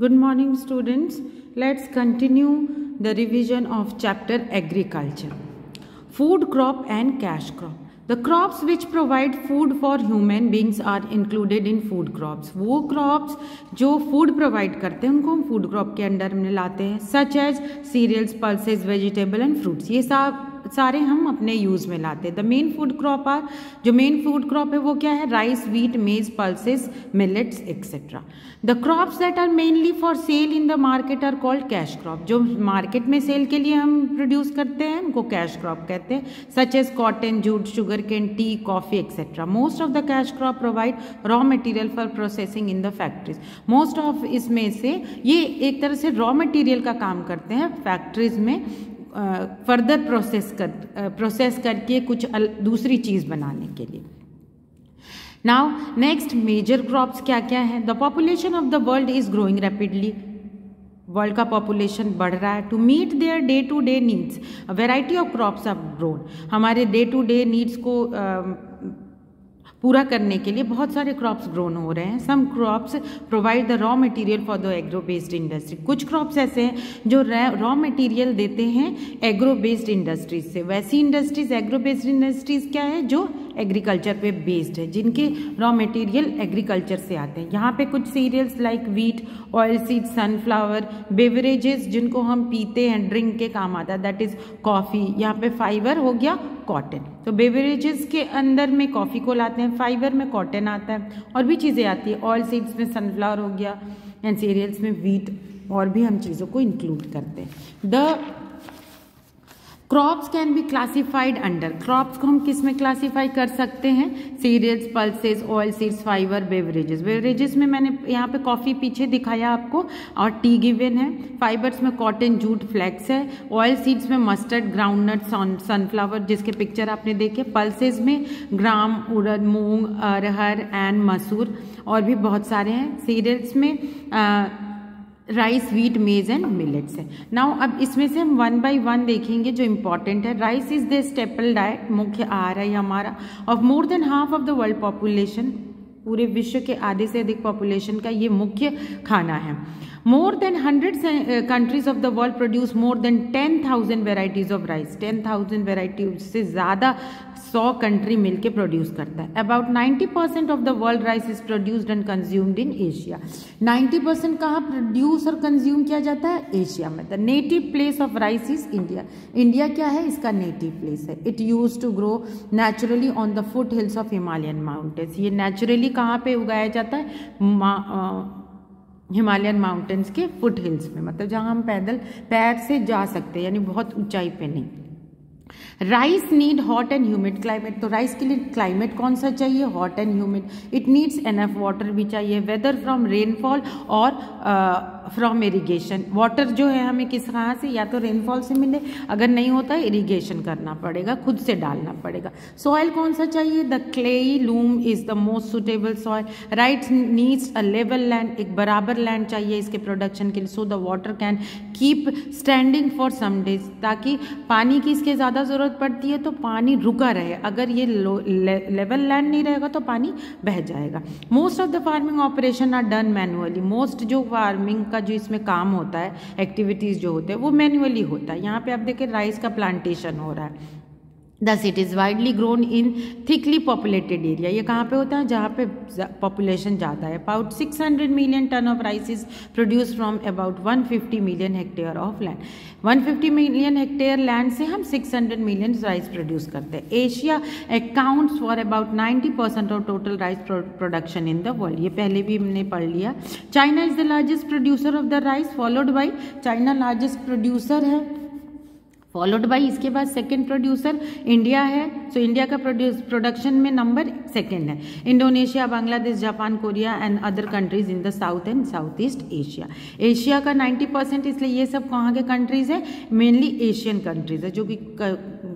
Good morning students let's continue the revision of chapter agriculture food crop and cash crop the crops which provide food for human beings are included in food crops वो crops जो food provide करते हैं उनको हम food crop के under में लाते हैं such as cereals pulses vegetable and fruits ये सब सारे हम अपने यूज़ में लाते हैं। The main food crop are जो मेन फ़ूड क्रॉप है, वो क्या है? Rice wheat maize pulses millets etcetera the crops that are mainly for sale in the market are called cash crop जो मार्केट में सेल के लिए हम प्रोड्यूस करते हैं, उनको कैश क्रॉप कहते हैं such as cotton jute sugar cane tea coffee etcetera most of the cash crop provide raw material for processing in the factories most of इसमें से ये एक तरह से रॉ मटेरियल का काम करते हैं फैक्ट्रीज में। फर्दर प्रोसेस कर प्रोसेस करके कुछ दूसरी चीज़ बनाने के लिए। नाउ नेक्स्ट मेजर क्रॉप्स क्या क्या है? The population of the world is growing rapidly world का पॉपुलेशन बढ़ रहा है। To meet their day to day needs variety of crops are grown हमारे डे टू डे नीड्स को पूरा करने के लिए बहुत सारे क्रॉप्स ग्रोन हो रहे हैं। Some crops provide the raw material for the agro based industry कुछ क्रॉप्स ऐसे हैं जो रॉ मटेरियल देते हैं एग्रो बेस्ड इंडस्ट्रीज़ से। वैसी इंडस्ट्रीज़ एग्रो बेस्ड इंडस्ट्रीज़ क्या है? जो एग्रीकल्चर पे बेस्ड है, जिनके रॉ मटेरियल एग्रीकल्चर से आते हैं। यहाँ पे कुछ cereals like wheat oil seed sunflower beverages जिनको हम पीते हैं ड्रिंक के काम आता है दैट इज़ कॉफ़ी यहाँ पे फाइबर हो गया कॉटन तो बेवरेजेस के अंदर में कॉफ़ी को लाते हैं फाइबर में कॉटन आता है, और भी चीज़ें आती है। ऑयल सीड्स में सनफ्लावर हो गया एंड सीरियल्स में वीट और भी हम चीज़ों को इंक्लूड करते हैं। The crops can be classified under crops को हम किसमें क्लासीफाई कर सकते हैं? Cereals pulses oil seeds fibre beverages beverages में मैंने यहाँ पे कॉफ़ी पीछे दिखाया आपको और टी गिवन है। फाइबर्स में कॉटन जूट फ्लैक्स है। ऑयल सीड्स में मस्टर्ड ग्राउंडनट सनफ्लावर जिसके पिक्चर आपने देखे। पल्सेस में ग्राम उड़द मूंग अरहर एंड मसूर और भी बहुत सारे हैं। सीरियल्स में आ, rice wheat maize and millets है। नाउ अब इसमें से हम वन बाय वन देखेंगे जो इंपॉर्टेंट है। Rice is the staple diet मुख्य आहार है हमारा। Of more than half of the world population पूरे विश्व के आधे से अधिक पॉपुलेशन का ये मुख्य खाना है। More than hundred countries of the world produce more than ten thousand varieties of rice ten thousand variety से ज़्यादा सौ कंट्री मिलके प्रोड्यूस करता है। About ninety percent of the world rice is produced and consumed in Asia ninety percent कहाँ produce और consume किया जाता है? एशिया में। The native place of rice is India India क्या है? इसका नेटिव प्लेस है। It use to grow naturally on the foot hills of Himalayan mountains ये नेचुरली कहाँ पे उगाया जाता है? हिमालयन माउंटेन्स के फुट हिल्स में मतलब जहाँ हम पैदल, पैर से जा सकते हैं, यानी बहुत ऊंचाई पे नहीं। Rice need hot and humid climate तो राइस के लिए क्लाइमेट कौन सा चाहिए? Hot and humid it needs enough water भी चाहिए वेदर फ्रॉम रेनफॉल और फ्रॉम इरीगेशन वाटर जो है हमें किस कहाँ से, या तो रेनफॉल से मिले, अगर नहीं होता इरीगेशन करना पड़ेगा, खुद से डालना पड़ेगा. सॉयल कौन सा चाहिए? The clayey loam is the most suitable soil right needs a level land एक बराबर लैंड चाहिए इसके प्रोडक्शन के लिए so the water can keep standing for some days ताकि पानी की इसके ज़्यादा ज़रूरत पड़ती है तो पानी रुका रहे। अगर ये लेवल लैंड नहीं रहेगा तो पानी बह जाएगा। Most of the farming operation are done manually most जो फ़ार्मिंग का जो इसमें काम होता है एक्टिविटीज़ जो होते हैं, वो मैनुअली होता है। यहाँ पे आप देखें राइस का प्लांटेशन हो रहा है। Thus it is widely grown in thickly populated area ये कहाँ पे होता है? जहाँ पे पॉपुलेशन ज़्यादा है। About 600 million ton of rice is produce from about 150 million hectare of land 150 million hectare land से हम 600 मिलियन राइस प्रोड्यूस करते हैं। Asia accounts for about 90 percent of total rice production in the world ये पहले भी हमने पढ़ लिया। China is the largest producer of the rice followed by China largest producer है। फॉलोड बाई इसके बाद सेकेंड प्रोड्यूसर इंडिया है। सो so, इंडिया का प्रोड्यूस प्रोडक्शन में नंबर सेकेंड है। Indonesia Bangladesh Japan Korea and other countries in the south and south east Asia Asia का 90 percent इसलिए ये सब कहाँ के कंट्रीज़ है? मेनली एशियन कंट्रीज़ है जो कि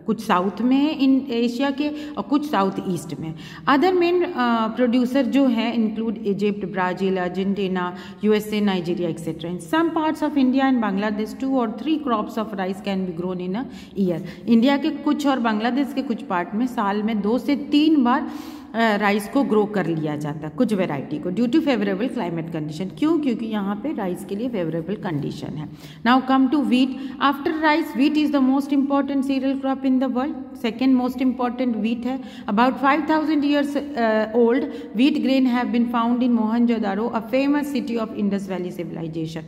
कुछ साउथ में है इन एशिया के और कुछ साउथ ईस्ट में। अदर मेन प्रोड्यूसर जो है include Egypt Brazil Argentina USA Nigeria etcetera in some parts of India and Bangladesh two or three crops of rice can be grown in a year India के कुछ और बांग्लादेश के कुछ part में साल में दो से तीन बार राइस को ग्रो कर लिया जाता है कुछ वेराइटी को due to favourable climate condition क्यों? क्योंकि यहाँ पे राइस के लिए फेवरेबल कंडीशन है। Now come to wheat after rice wheat is the most important cereal crop in the world second most important wheat है। About five thousand years old wheat grain have been found in Mohenjodaro a famous city of Indus valley civilisation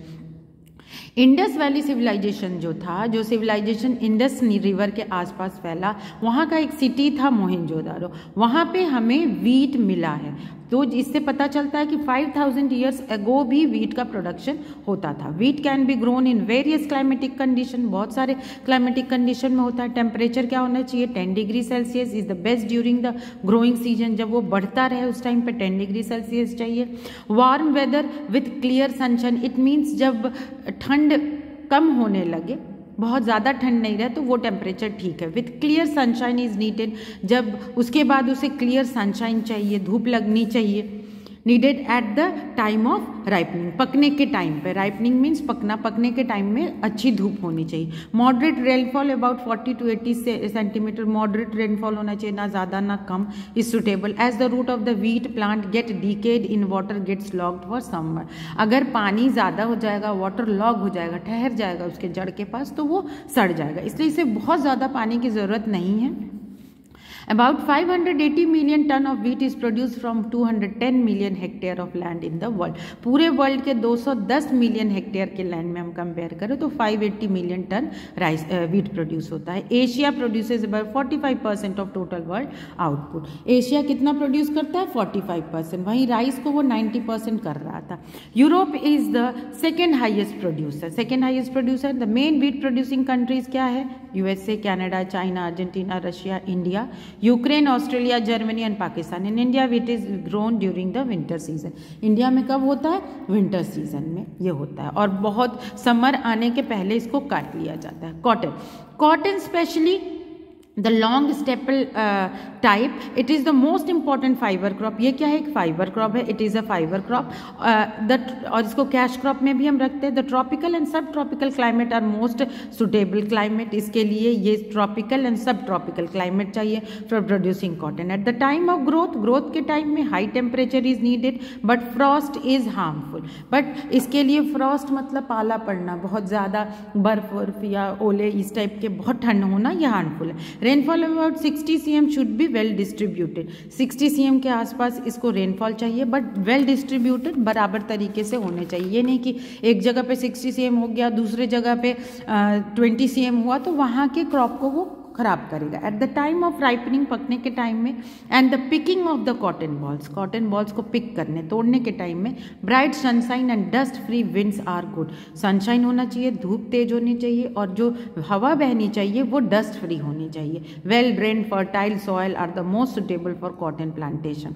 Indus valley civilisation जो था, जो civilization Indus river के आसपास फैला, वहाँ का एक सिटी था मोहनजोदारो वहाँ पे हमें वीट मिला है। तो इससे पता चलता है कि 5000 थाउज़ेंड ईयर्स एगो भी वीट का प्रोडक्शन होता था। Wheat can be grown in various climatic condition बहुत सारे क्लाइमेटिक कंडीशन में होता है। टेम्परेचर क्या होना चाहिए? 10 degree Celsius is the best during the growing season जब वो बढ़ता रहे, उस टाइम पे 10 डिग्री सेल्सियस चाहिए। Warm weather with clear sunshine it means जब ठंड कम होने लगे बहुत ज़्यादा ठंड नहीं रहे तो वो टेम्परेचर ठीक है। With clear sunshine is needed जब उसके बाद उसे क्लियर सनशाइन चाहिए, धूप लगनी चाहिए। Needed at the time of ripening पकने के टाइम पे. राइपनिंग मीन्स पकना. पकने के टाइम में अच्छी धूप होनी चाहिए. Moderate rainfall about 40 to 80 centimetre moderate rainfall होना चाहिए, ना ज़्यादा, ना कम. Is suitable as the root of the wheat plant get decayed in water gets locked for summer अगर पानी ज़्यादा हो जाएगा वाटर लॉक हो जाएगा, ठहर जाएगा उसके जड़ के पास तो वो सड़ जाएगा. इसलिए इसे बहुत ज़्यादा पानी की ज़रूरत नहीं है. About 580 million ton of wheat is produced from 210 million hectare of land in the world. पूरे वर्ल्ड के 210 मिलियन हेक्टेयर के लैंड में हम कंपेयर करें तो 580 million ton rice wheat produce होता है। Asia produces about 45 percent of total world output Asia कितना प्रोड्यूस करता है? 45 परसेंट वहीं राइस को वो 90 परसेंट कर रहा था। Europe is the second highest producer second highest producer the main wheat producing countries क्या है? USA Canada China Argentina Russia India Ukraine Australia Germany and Pakistan in India wheat is grown during the winter season India में कब होता है? Winter season में ये होता है। और बहुत समर आने के पहले इसको काट लिया जाता है। Cotton cotton specially the long staple type it is the most important fibre crop ये क्या है? एक फाइबर क्रॉप है. It is a fibre crop the और इसको कैश क्रॉप में भी हम रखते हैं. The tropical and subtropical climate are most suitable climate इसके लिए ये ट्रॉपिकल एंड सब ट्रॉपिकल क्लाइमेट चाहिए for producing cotton at the time of growth growth के टाइम में high temperature is needed but frost is harmful but इसके लिए Frost मतलब पाला पड़ना. बहुत ज़्यादा बर्फ़ वर्फ या ओले इस टाइप के बहुत ठंड होना यह हार्मफुल है. Rainfall about sixty C M should be well distributed 60 CM के आसपास इसको रेनफॉल चाहिए बट वेल डिस्ट्रीब्यूटेड बराबर तरीके से होने चाहिए। ये नहीं कि एक जगह पे 60 सीएम हो गया, दूसरे जगह पे ट्वेंटी सीएम हुआ तो वहाँ के क्रॉप को वो खराब करेगा। At the time of ripening पकने के टाइम में and the picking of the cotton balls cotton balls को पिक करने, तोड़ने के टाइम में bright sunshine and dust free winds are good sunshine होना चाहिए, धूप तेज होनी चाहिए, और जो हवा बहनी चाहिए, वो डस्ट फ्री होनी चाहिए। Well drain fertile soil are the most suitable for cotton plantation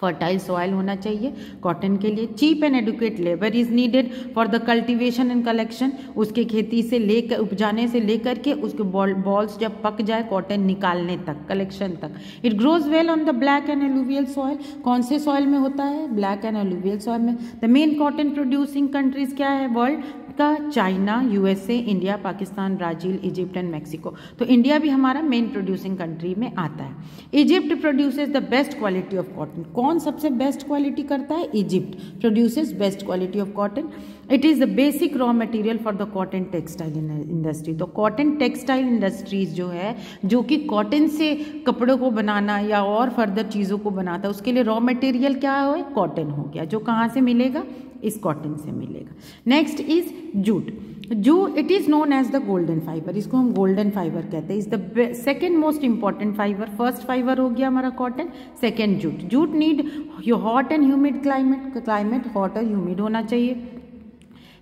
fertile soil होना चाहिए। कॉटन के लिए cheap and adequate labour is needed for the cultivation and collection उसके खेती से लेकर उपजाने से लेकर के उसके बॉल बॉल्स जब पक जाए कॉटन निकालने तक कलेक्शन तक। It grows well on the black and alluvial soil कौन से सॉइल में होता है? ब्लैक एंड एलुवियल सॉइल में। The main cotton producing countries क्या है? वर्ल्ड का China, USA, India, Pakistan, Brazil, Egypt and Mexico. तो इंडिया भी हमारा मेन प्रोड्यूसिंग कंट्री में आता है। Egypt produces the best quality of cotton कौन सबसे बेस्ट क्वालिटी करता है? Egypt produces best quality of cotton it is the basic raw material for the cotton textile industry तो कॉटन टेक्सटाइल इंडस्ट्रीज़ जो है, जो कि कॉटन से कपड़ों को बनाना या और फर्दर चीज़ों को बनाता है, उसके लिए रॉ मटेरियल क्या हो? कॉटन हो गया। जो कहाँ से मिलेगा? इस कॉटन से मिलेगा। Next is jute jute it is known as the golden fibre इसको हम गोल्डन फाइबर कहते हैं। Is the second most important fibre first fibre हो गया हमारा cotton second jute jute need hot and humid climate climate hot और humid होना चाहिए।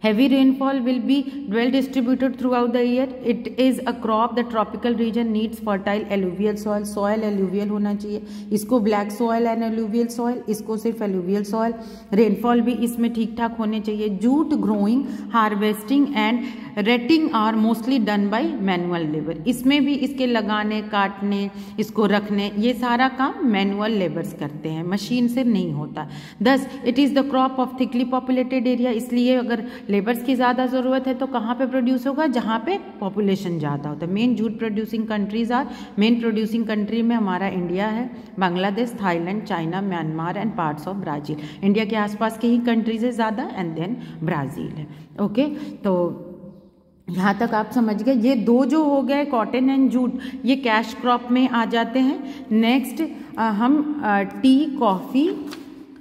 Heavy rainfall will be well distributed throughout the year. It is a crop. The tropical region needs fertile alluvial soil. Soil alluvial होना चाहिए इसको black soil and alluvial soil इसको सिर्फ़ alluvial soil. Rainfall भी इसमें ठीक ठाक होने चाहिए Jute growing, harvesting and retting are mostly done by manual labour इसमें भी इसके लगाने काटने इसको रखने ये सारा काम मैनुअल लेबर्स करते हैं मशीन से नहीं होता दस it is the crop of thickly populated area इसलिए अगर लेबर्स की ज़्यादा ज़रूरत है तो कहाँ पे प्रोड्यूस होगा? जहाँ पे पॉपुलेशन ज़्यादा होता है। Main jute producing countries are main producing country में हमारा इंडिया है Bangladesh Thailand China Myanmar and parts of Brazil India के आसपास के ही कंट्रीज़ है ज़्यादा एंड देन ब्राज़ील है। ओके तो यहाँ तक आप समझ गए। ये दो जो हो गए कॉटन एंड जूट ये कैश क्रॉप में आ जाते हैं। नेक्स्ट हम tea coffee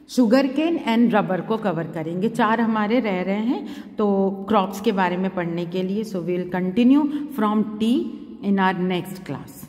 sugarcane and rubber को कवर करेंगे। चार हमारे रह रहे हैं तो क्रॉप्स के बारे में पढ़ने के लिए so we'll continue from tea in our next class